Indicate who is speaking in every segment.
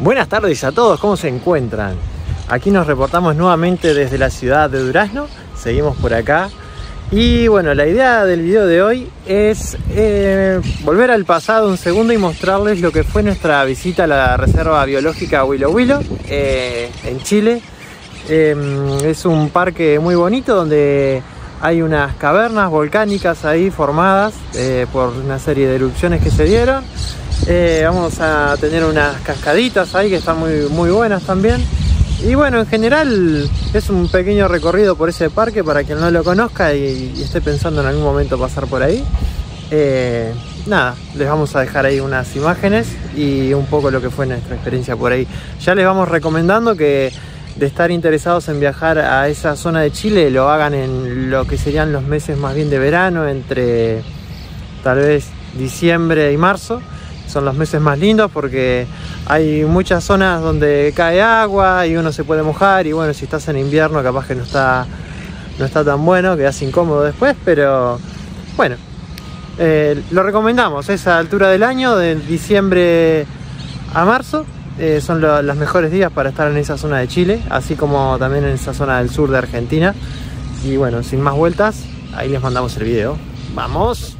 Speaker 1: Buenas tardes a todos, ¿cómo se encuentran? Aquí nos reportamos nuevamente desde la ciudad de Durazno, seguimos por acá. Y bueno, la idea del video de hoy es eh, volver al pasado un segundo y mostrarles lo que fue nuestra visita a la Reserva Biológica Huilo Huilo eh, en Chile. Eh, es un parque muy bonito donde hay unas cavernas volcánicas ahí formadas eh, por una serie de erupciones que se dieron. Eh, vamos a tener unas cascaditas ahí que están muy, muy buenas también. Y bueno, en general es un pequeño recorrido por ese parque para quien no lo conozca y, esté pensando en algún momento pasar por ahí. Eh, nada, les vamos a dejar ahí unas imágenes y un poco lo que fue nuestra experiencia por ahí. Ya les vamos recomendando que de estar interesados en viajar a esa zona de Chile lo hagan en lo que serían los meses más bien de verano, entre tal vez diciembre y marzo son los meses más lindos porque hay muchas zonas donde cae agua y uno se puede mojar y bueno, si estás en invierno capaz que no está, no está tan bueno, quedas incómodo después, pero bueno, eh, lo recomendamos, esa altura del año, de diciembre a marzo, eh, son lo, los mejores días para estar en esa zona de Chile, así como también en esa zona del sur de Argentina. Y bueno, sin más vueltas, ahí les mandamos el video. ¡Vamos!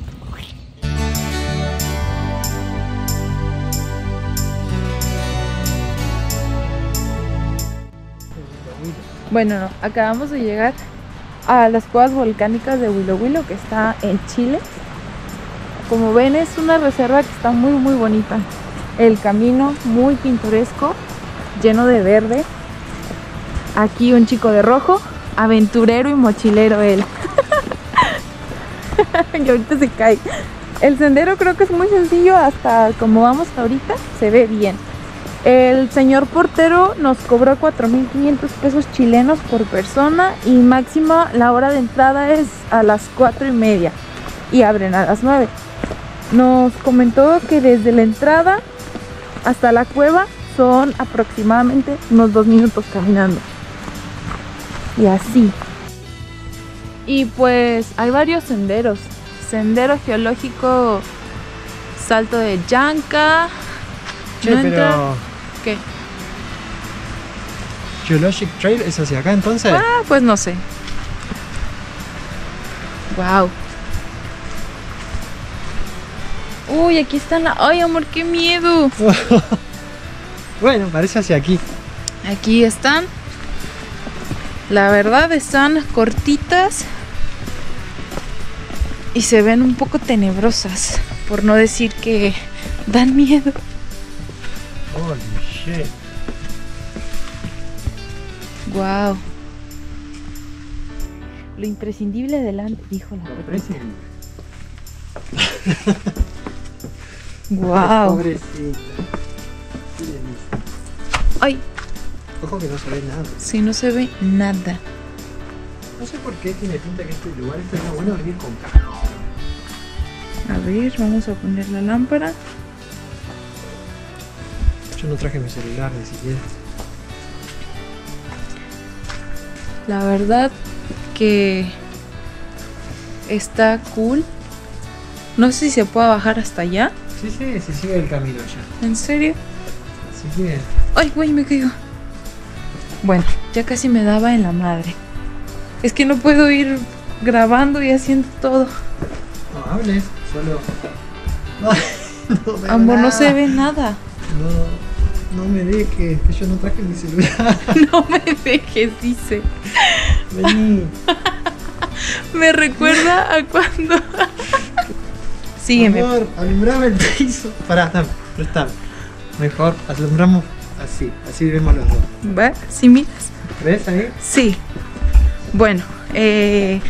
Speaker 2: Bueno, no, acabamos de llegar a las cuevas volcánicas de Huilo Huilo, que está en Chile. Como ven, es una reserva que está muy, muy bonita. El camino muy pintoresco, lleno de verde. Aquí un chico de rojo, aventurero y mochilero él. y ahorita se cae. El sendero creo que es muy sencillo, hasta como vamos ahorita, se ve bien. El señor portero nos cobró 4.500 pesos chilenos por persona y máxima la hora de entrada es a las 4 y media y abren a las 9. Nos comentó que desde la entrada hasta la cueva son aproximadamente unos dos minutos caminando. Y así. Y pues hay varios senderos. Sendero geológico Salto de Yanca. Entra-
Speaker 1: pero
Speaker 2: ¿Qué?
Speaker 1: Geologic Trail es hacia acá entonces.
Speaker 2: Ah, pues no sé. Wow. Uy, aquí están la. Ay, amor, qué miedo.
Speaker 1: bueno, parece hacia aquí.
Speaker 2: Aquí están. La verdad están cortitas y se ven un poco tenebrosas, por no decir que dan miedo.
Speaker 1: Shit.
Speaker 2: Wow. Lo imprescindible delante, dijo la Pepita. Wow.
Speaker 1: Pobrecita.
Speaker 2: Ay,
Speaker 1: Ojo que no se ve nada.
Speaker 2: si no se ve nada.
Speaker 1: No sé por qué tiene pinta que este lugar estaría bueno venir con calma.
Speaker 2: A ver, vamos a poner la lámpara.
Speaker 1: Yo no traje mi celular ni siquiera.
Speaker 2: La verdad que está cool. No sé si se puede bajar hasta allá.
Speaker 1: Sí, sí, sí sigue el camino ya.
Speaker 2: ¿En serio?
Speaker 1: Así que.
Speaker 2: Ay, güey, me caigo. Bueno, ya casi me daba en la madre. Es que no puedo ir grabando y haciendo todo.
Speaker 1: No hables, solo. No veo
Speaker 2: Amor, no
Speaker 1: nada.
Speaker 2: se ve nada.
Speaker 1: No, no me dejes, que yo no traje mi celular.
Speaker 2: No me dejes, dice.
Speaker 1: Vení.
Speaker 2: Me recuerda a cuando. Sígueme.
Speaker 1: Amor, alumbrame el piso. Pará, dame, prestame. Mejor alumbramos así, así vemos los dos.
Speaker 2: ¿Va? ¿Sí miras?
Speaker 1: ¿Ves ahí?
Speaker 2: Sí. Bueno, eh.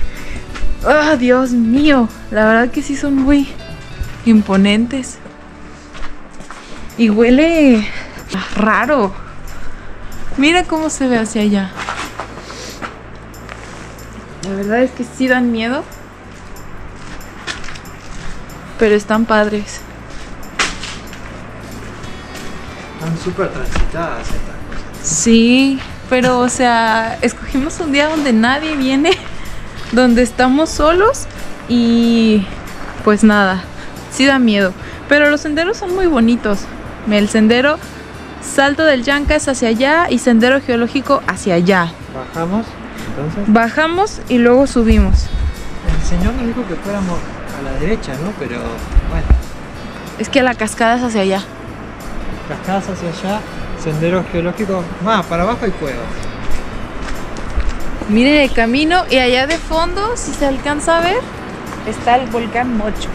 Speaker 2: ¡Ah, Dios mío! La verdad que sí son muy imponentes. Y huele raro. Mira cómo se ve hacia allá. La verdad es que sí dan miedo. Pero están padres.
Speaker 1: Están súper transitadas.
Speaker 2: Sí, pero o sea, escogimos un día donde nadie viene, donde estamos solos y pues nada, sí da miedo. Pero los senderos son muy bonitos. El sendero Salto del Yancas hacia allá y Sendero Geológico hacia allá.
Speaker 1: Bajamos, entonces.
Speaker 2: Bajamos y luego subimos.
Speaker 1: El señor nos dijo que fuéramos a la derecha, ¿no? Pero bueno,
Speaker 2: Es que la cascada es hacia allá.
Speaker 1: cascadas hacia allá, sendero geológico. Más, para abajo hay cuevas.
Speaker 2: Miren el camino y allá de fondo, si se alcanza a ver, está el volcán Mocho.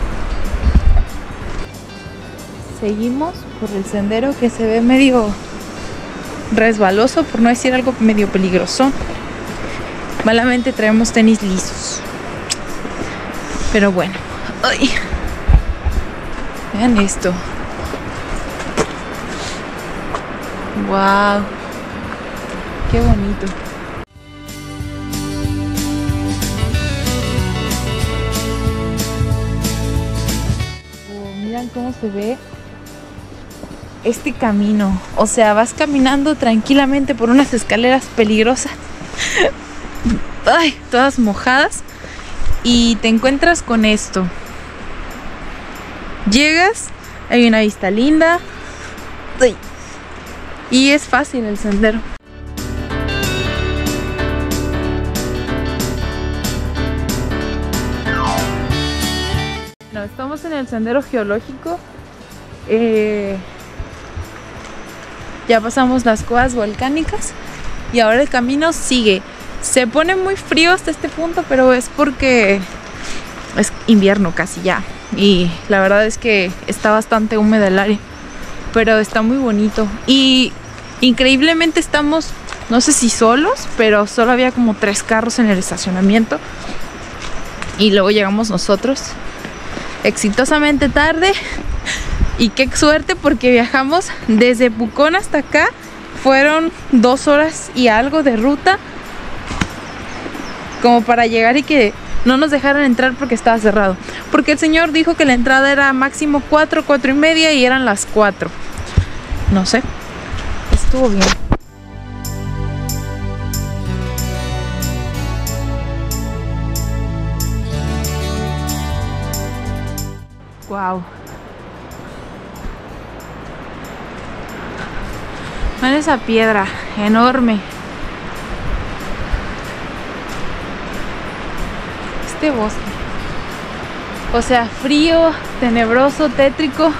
Speaker 2: Seguimos por el sendero que se ve medio resbaloso, por no decir algo medio peligroso. Malamente traemos tenis lisos. Pero bueno. Ay. Vean esto. Wow. Qué bonito. Oh, miran cómo se ve este camino. O sea, vas caminando tranquilamente por unas escaleras peligrosas. Ay, todas mojadas. Y te encuentras con esto. Llegas, hay una vista linda. Ay, Y es fácil el sendero. Estamos en el sendero geológico. Eh, ya pasamos las cuevas volcánicas y ahora el camino sigue. Se pone muy frío hasta este punto, pero es porque es invierno casi ya. Y la verdad es que está bastante húmedo el área, pero está muy bonito. Y increíblemente estamos, no sé si solos, pero solo había como tres carros en el estacionamiento. Y luego llegamos nosotros exitosamente tarde y qué suerte porque viajamos desde Pucón hasta acá. Fueron dos horas y algo de ruta como para llegar y que no nos dejaran entrar porque estaba cerrado. Porque el señor dijo que la entrada era máximo 4, 4 y media y eran las 4. No sé. Estuvo bien. Wow. Ven esa piedra enorme. Este bosque. O sea, frío, tenebroso, tétrico,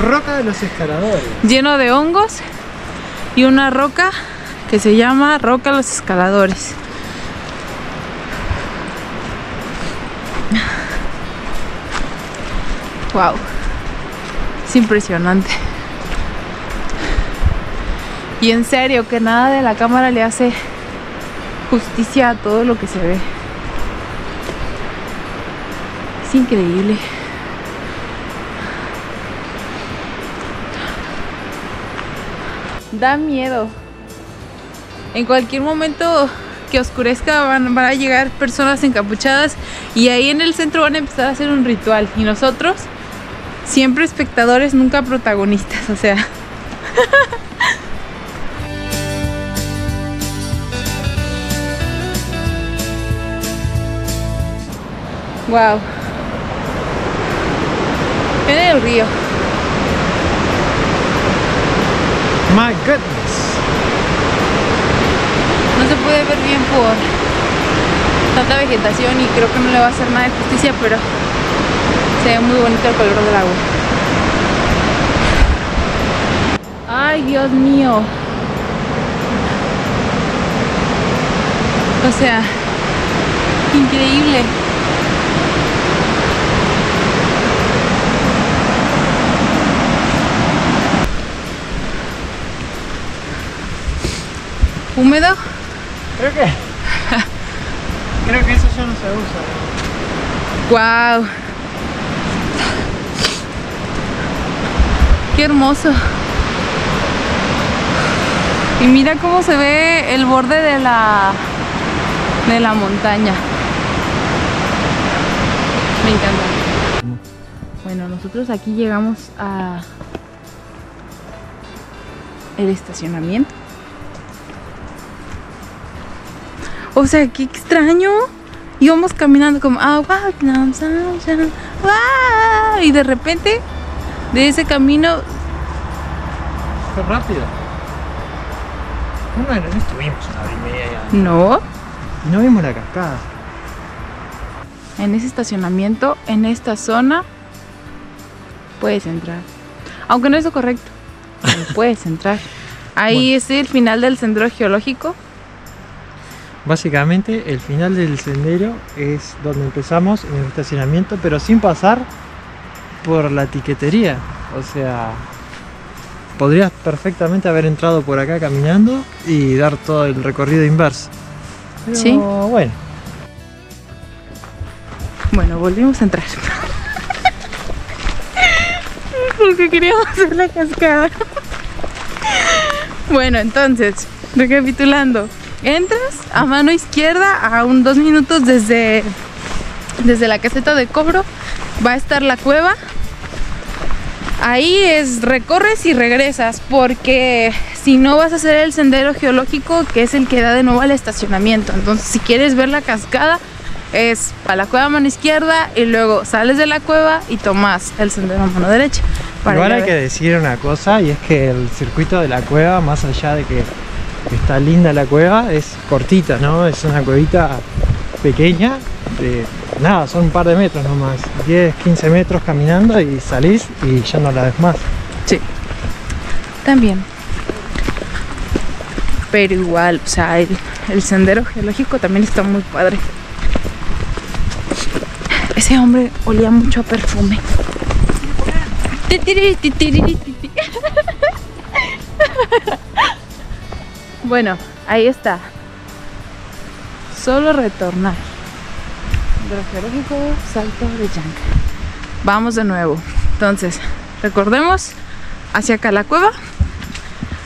Speaker 1: Roca de los escaladores.
Speaker 2: lleno de hongos y una roca que se llama Roca Los Escaladores. Wow. Es impresionante. Y en serio, que nada de la cámara le hace justicia a todo lo que se ve. Es increíble. Da miedo. En cualquier momento que oscurezca van, van a llegar personas encapuchadas y ahí en el centro van a empezar a hacer un ritual. Y nosotros, siempre espectadores, nunca protagonistas. O sea, wow. Viene el río.
Speaker 1: My goodness.
Speaker 2: No se puede ver bien por tanta vegetación y creo que no le va a hacer nada de justicia, pero se ve muy bonito el color del agua. Ay, Dios mío. O sea, increíble. ¿Húmedo?
Speaker 1: Creo que. Creo que eso ya no se usa.
Speaker 2: Wow. Qué hermoso. Y mira cómo se ve el borde de la de la montaña. Me encanta. Bueno, nosotros aquí llegamos a el estacionamiento. O sea, qué extraño. Íbamos caminando como, ah, wow, wow", y de repente, de ese camino,
Speaker 1: Fue rápido. No, no, estuvimos una hora y media.
Speaker 2: No.
Speaker 1: Y no vimos la cascada.
Speaker 2: En ese estacionamiento, en esta zona, puedes entrar. Aunque no es lo correcto, pero puedes entrar. Ahí es el final del sendero geológico.
Speaker 1: Básicamente el final del sendero es donde empezamos en el estacionamiento, pero sin pasar por la tiquetería. O sea, podrías perfectamente haber entrado por acá caminando y dar todo el recorrido inverso. Pero
Speaker 2: Sí.
Speaker 1: bueno,
Speaker 2: Bueno, volvimos a entrar. Porque queríamos hacer la cascada. Bueno, entonces, recapitulando. Entras a mano izquierda a un dos minutos desde, desde la caseta de cobro. Va a estar la cueva. Ahí es recorres y regresas porque si no vas a hacer el sendero geológico que es el que da de nuevo al estacionamiento. Entonces si quieres ver la cascada es a la cueva a mano izquierda y luego sales de la cueva y tomas el sendero a mano derecha. para
Speaker 1: igual hay que decir una cosa y es que el circuito de la cueva, más allá de que está linda la cueva, es cortita, ¿no? Es una cuevita pequeña, de nada, son un par de metros nomás, 10, 15 metros caminando y salís y ya no la ves más.
Speaker 2: Sí. También. Pero igual, o sea, el, sendero geológico también está muy padre. Ese hombre olía mucho a perfume. Bueno, ahí está. Solo retornar. Geológico, salto de Yanca. Vamos de nuevo. Entonces, recordemos, hacia acá la cueva,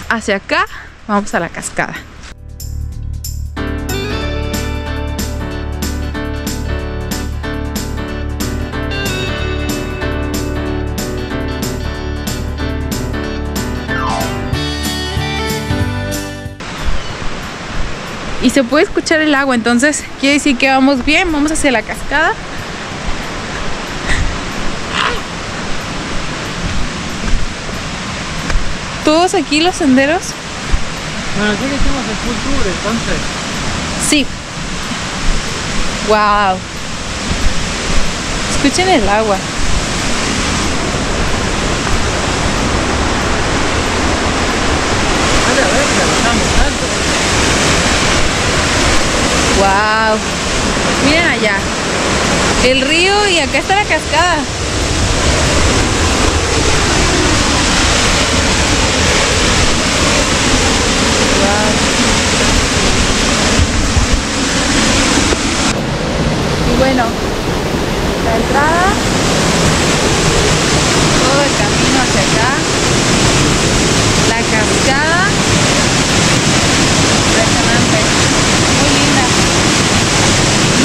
Speaker 2: hacia acá vamos a la cascada. Y se puede escuchar el agua, entonces quiere decir que vamos bien, vamos hacia la cascada. Todos aquí los senderos
Speaker 1: Bueno, ya que hicimos el full tour, entonces.
Speaker 2: Sí. Wow. Escuchen el agua.
Speaker 1: Vale, a ver, que bajamos tanto.
Speaker 2: Wow. Miren allá. El río y acá está la cascada. Guau. Y bueno, la entrada, todo el camino hacia acá, la cascada, impresionante, muy linda.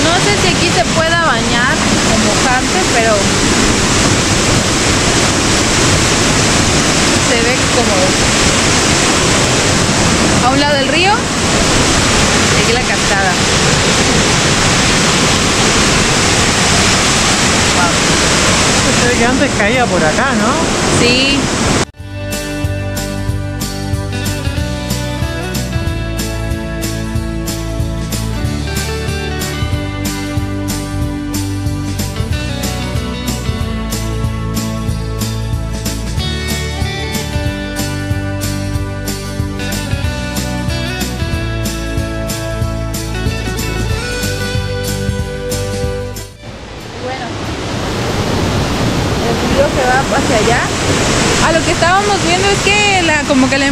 Speaker 2: No sé si aquí se pueda bañar o mojarse, pero se ve cómodo. A un lado el río y aquí la cascada.
Speaker 1: Se ve que antes caía por acá, ¿no?
Speaker 2: Sí.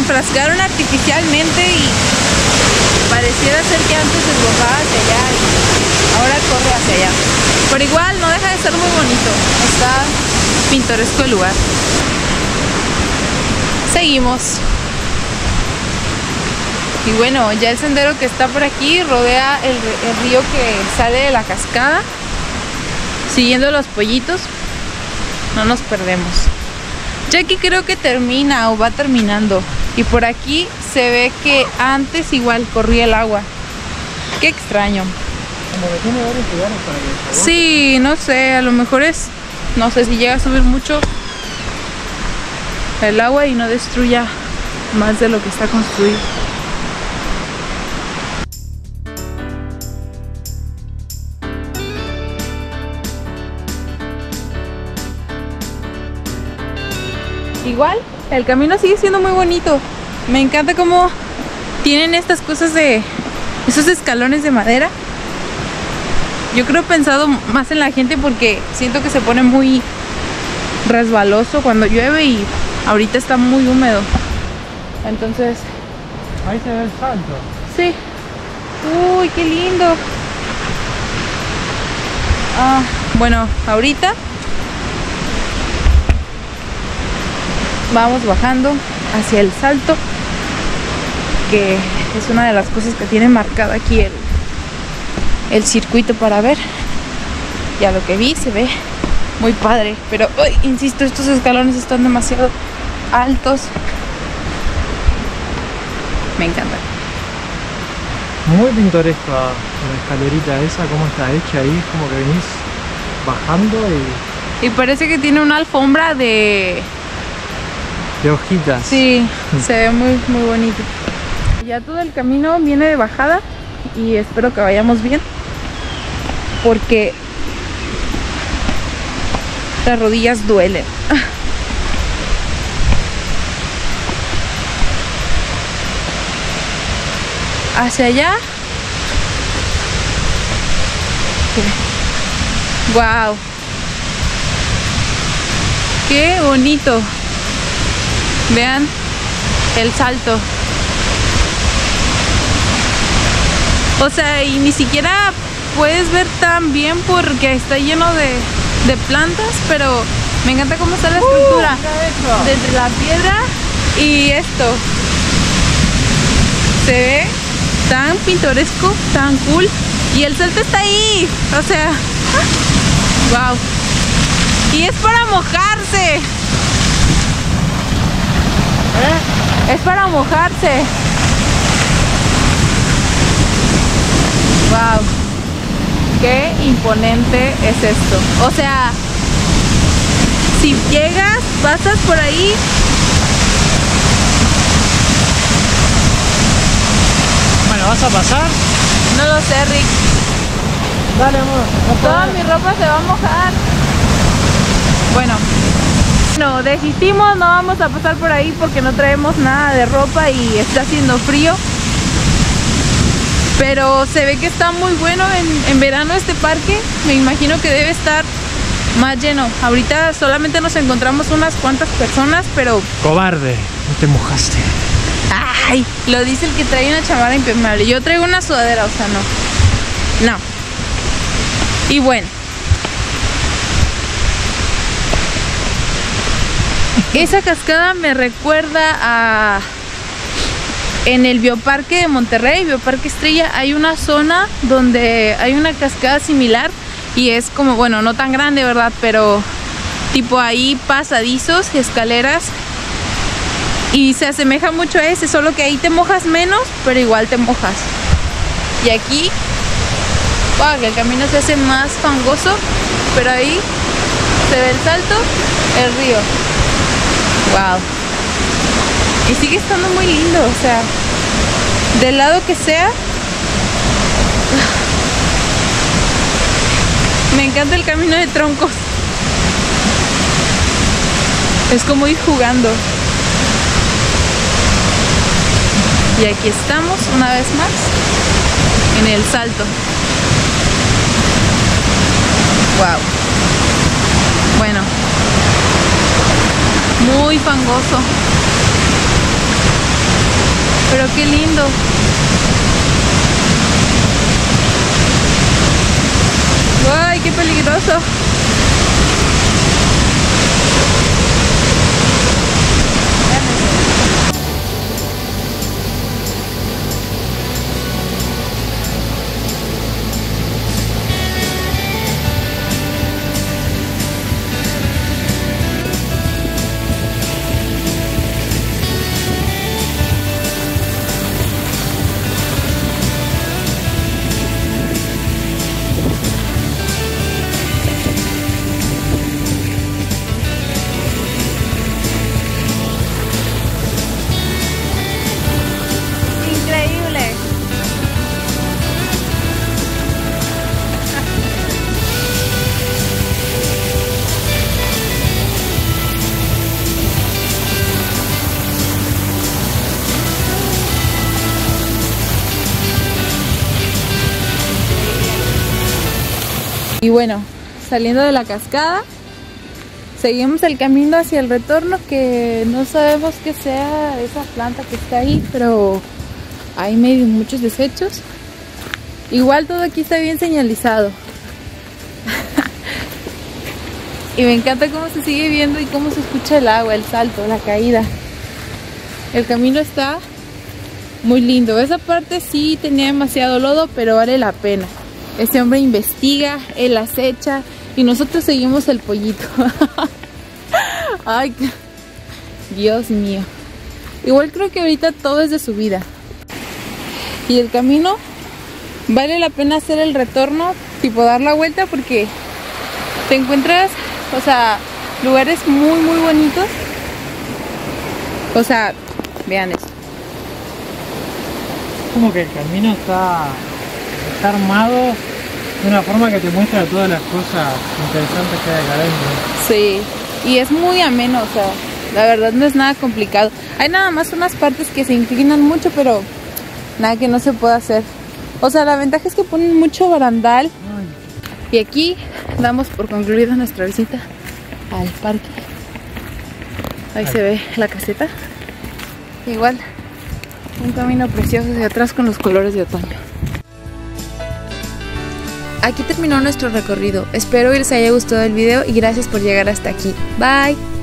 Speaker 2: Enfrascaron artificialmente y pareciera ser que antes desbordaba hacia allá y ahora corre hacia allá. Pero igual no deja de ser muy bonito. Está pintoresco el lugar. Seguimos. Y bueno, ya el sendero que está por aquí rodea el, el río que sale de la cascada siguiendo los pollitos, no nos perdemos. Ya aquí creo que termina o va terminando. Y por aquí se ve que antes igual corría el agua. Qué extraño. Sí, no sé, a lo mejor es, no sé si llega a subir mucho el agua y no destruya más de lo que está construido. Igual el camino sigue siendo muy bonito. Me encanta cómo tienen estas cosas de esos escalones de madera. Yo creo he pensado más en la gente porque siento que se pone muy resbaloso cuando llueve y ahorita está muy húmedo. Entonces,
Speaker 1: Ahí se ve el salto.
Speaker 2: sí. Uy, qué lindo. Ah, bueno, ahorita vamos bajando hacia el salto, que es una de las cosas que tiene marcada aquí el, el circuito para ver. Ya lo que vi se ve muy padre, pero uy, insisto, estos escalones están demasiado altos. Me encanta.
Speaker 1: Muy pintoresca la escalerita esa, cómo está hecha ahí, como que venís bajando y
Speaker 2: Y parece que tiene una alfombra de...
Speaker 1: de hojitas.
Speaker 2: Sí, se ve muy, muy bonito. Ya todo el camino viene de bajada y espero que vayamos bien. Porque las rodillas duelen. Hacia allá. Wow. Qué bonito. Vean el salto. O sea, y ni siquiera puedes ver tan bien porque está lleno de, de plantas, pero me encanta cómo está la estructura. Desde la piedra y esto. Se ve tan pintoresco, tan cool. Y el salto está ahí. O sea, wow. Y es para mojarse. Es para mojarse. Wow. Qué imponente es esto. O sea, si llegas, pasas por ahí.
Speaker 1: Bueno, ¿vas a pasar?
Speaker 2: No lo sé, Rick.
Speaker 1: Dale, amor.
Speaker 2: Toda mi ropa se va a mojar. Bueno. No, desistimos, no vamos a pasar por ahí porque no traemos nada de ropa y está haciendo frío. Pero se ve que está muy bueno en, en verano este parque. Me imagino que debe estar más lleno. Ahorita solamente nos encontramos unas cuantas personas, pero
Speaker 1: Cobarde, no te mojaste.
Speaker 2: Ay, lo dice el que trae una chamarra impermeable. Yo traigo una sudadera, o sea, no. No. Y bueno. Esa cascada me recuerda a... En el Bioparque de Monterrey, Bioparque Estrella, hay una zona donde hay una cascada similar y es como, bueno, no tan grande, ¿verdad? Pero tipo ahí pasadizos, escaleras y se asemeja mucho a ese, solo que ahí te mojas menos, pero igual te mojas. Y aquí, wow, que el camino se hace más fangoso, pero ahí se ve el salto, el río. Wow. Y sigue estando muy lindo, o sea, del lado que sea. Me encanta el camino de troncos. Es como ir jugando. Y aquí estamos una vez más en el salto. Wow. Bueno. Muy fangoso. Pero qué lindo. ¡Ay, qué peligroso! Y bueno, saliendo de la cascada, seguimos el camino hacia el retorno que no sabemos qué sea esa planta que está ahí, pero hay medio muchos desechos. Igual todo aquí está bien señalizado. y me encanta cómo se sigue viendo y cómo se escucha el agua, el salto, la caída. El camino está muy lindo. Esa parte sí tenía demasiado lodo, pero vale la pena. Ese hombre investiga, él acecha y nosotros seguimos el pollito. Ay, Dios mío. Igual creo que ahorita todo es de subida. Y el camino vale la pena hacer el retorno, tipo dar la vuelta porque te encuentras, o sea, lugares muy muy bonitos. O sea, vean esto.
Speaker 1: Como que el camino está, está armado de una forma que te muestra todas las cosas interesantes que hay acá adentro.
Speaker 2: Sí, y es muy ameno, o sea, la verdad no es nada complicado. Hay nada más unas partes que se inclinan mucho, pero nada que no se pueda hacer. O sea, la ventaja es que ponen mucho barandal. Y aquí damos por concluida nuestra visita al parque. Ahí se ve la caseta. Igual, un camino precioso hacia atrás con los colores de otoño. Aquí terminó nuestro recorrido. Espero que les haya gustado el video y gracias por llegar hasta aquí. Bye.